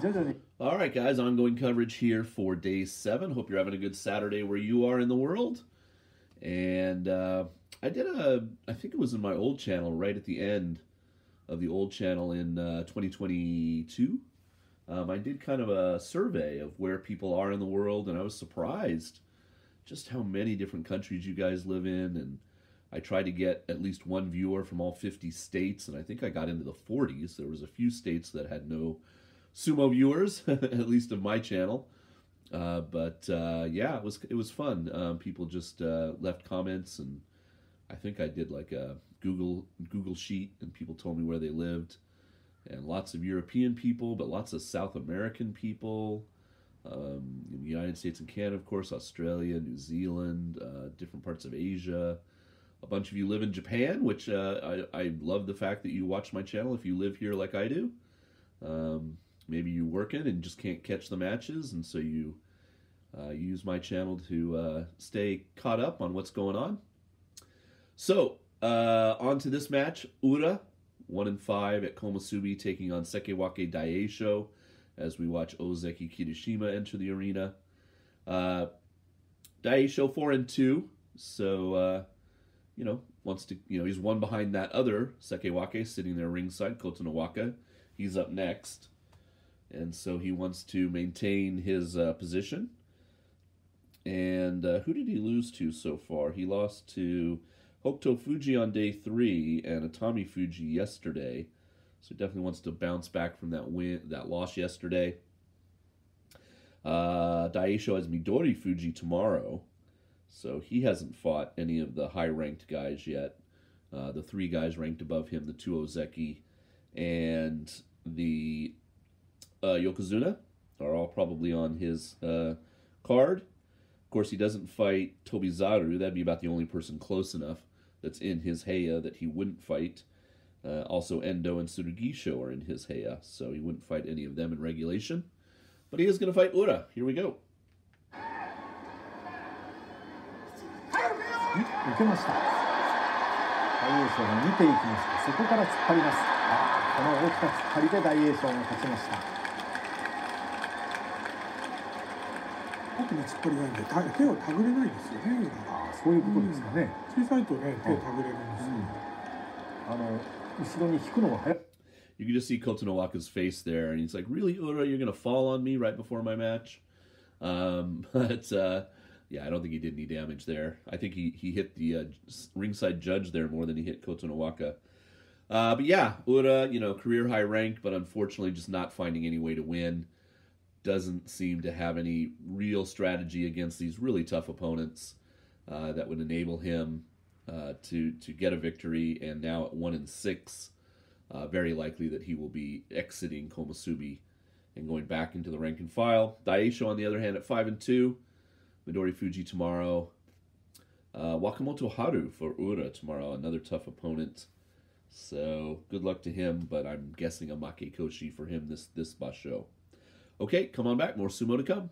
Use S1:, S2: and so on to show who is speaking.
S1: 徐々に
S2: All right, guys, ongoing coverage here for day seven. Hope you're having a good Saturday where you are in the world. And uh, I did a, I think it was in my old channel, right at the end of the old channel in uh, 2022. Um, I did kind of a survey of where people are in the world, and I was surprised just how many different countries you guys live in. And I tried to get at least one viewer from all 50 states, and I think I got into the 40s. There was a few states that had no sumo viewers, at least of my channel. Uh, but uh, yeah, it was it was fun. Um, people just uh, left comments, and I think I did like a Google Google sheet, and people told me where they lived, and lots of European people, but lots of South American people, um, United States and Canada, of course, Australia, New Zealand, uh, different parts of Asia. A bunch of you live in Japan, which uh, I, I love the fact that you watch my channel if you live here like I do. Um, maybe you work working and just can't catch the matches, and so you uh, use my channel to uh, stay caught up on what's going on. So, uh, on to this match Ura, 1 and 5 at Komusubi, taking on Sekiwake Daieisho as we watch Ozeki Kirishima enter the arena. Uh, Daieisho 4 and 2, so, uh, you know, wants to, you know, he's one behind that other Sekiwake sitting there ringside, Kotonowaka. He's up next and so he wants to maintain his uh, position. And uh, who did he lose to so far? He lost to Hokuto Fuji on day three and Atami Fuji yesterday. So he definitely wants to bounce back from that win, that loss yesterday. Uh, Daieisho has Midori Fuji tomorrow, so he hasn't fought any of the high-ranked guys yet. Uh, the three guys ranked above him, the two Ozeki, and the uh, Yokozuna are all probably on his uh, card. Of course, he doesn't fight Tobizaru. That'd be about the only person close enough that's in his Heya that he wouldn't fight. Uh, also, Endo and Tsurugisho are in his Heya, so he wouldn't fight any of them in regulation. But he is going to fight Ura. Here we go.
S1: 受けました。大栄翔が見ていきましたそこから突っ張ります。この大きな突っ張りで大栄翔が勝ちました。
S3: 大きな突っ張りがあるんでた手を手繰れないですよね
S1: あーそういうことですかね、
S3: 小さいとね手手繰れるんですよ、
S1: あの後ろに引くのが早い。
S2: You can just see Kotonowaka's face there, and he's like, "Really, Ura? You're gonna fall on me right before my match?" Um, but uh, yeah, I don't think he did any damage there. I think he he hit the uh, ringside judge there more than he hit Kotonowaka. Uh, but yeah, Ura, you know, career high rank, but unfortunately, just not finding any way to win. Doesn't seem to have any real strategy against these really tough opponents uh, that would enable him uh, to to get a victory. And now at one and six uh, very likely that he will be exiting Komusubi and going back into the rank and file. Daieisho, on the other hand, at 5 and 2. Midori Fuji tomorrow. Uh, Wakamoto Haru for Ura tomorrow, another tough opponent. So good luck to him, but I'm guessing a Makekoshi for him this this basho. Okay, come on back. More sumo to come.